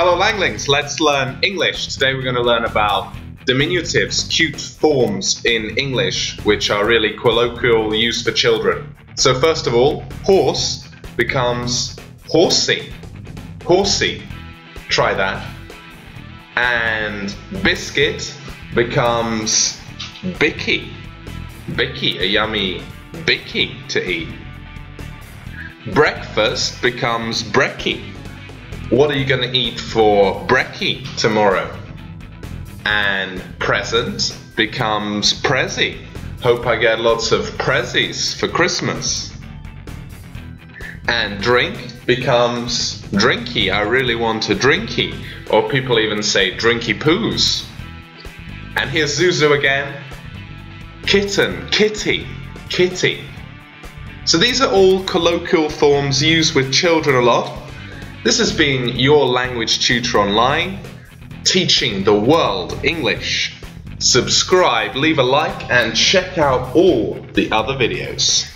Hello Langlings, let's learn English. Today we're going to learn about diminutives, cute forms in English, which are really colloquial used for children. So first of all, horse becomes horsey. Horsey. Try that. And biscuit becomes bicky. Bicky, a yummy bicky to eat. Breakfast becomes brekkie. What are you going to eat for brekkie tomorrow? And present becomes prezzie. Hope I get lots of prezzies for Christmas. And drink becomes drinky. I really want a drinky. Or people even say drinky poos. And here's Zuzu again. Kitten, kitty, kitty. So these are all colloquial forms used with children a lot. This has been your language tutor online, teaching the world English. Subscribe, leave a like, and check out all the other videos.